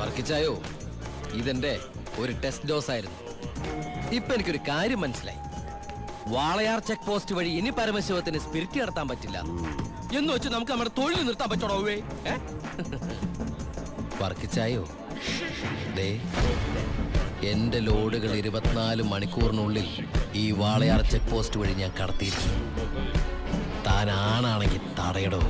വർക്കിച്ചായോ? ഇതെന്റെ ഒരു test dose ആയിരുന്നു ഇപ്പൊ എനിക്കൊരു കാര്യം മനസ്സിലായി. വാളയാർ ചെക്ക് പോസ്റ്റ് വഴി ഇനി പരമശിവത്തിന് സ്പിരിറ്റ് നടത്താൻ പറ്റില്ല. എന്ന് വെച്ച് നമുക്ക് നമ്മുടെ തൊഴിൽ നിർത്താൻ പറ്റണോ വർക്കിച്ചായോ? ദേ എന്റെ ലോഡുകൾ ഇരുപത്തിനാല് മണിക്കൂറിനുള്ളിൽ ഈ വാളയാർ ചെക്ക് പോസ്റ്റ് വഴി ഞാൻ കടത്തിയിരിക്കും താൻ ആണാണെങ്കിൽ തടയടോ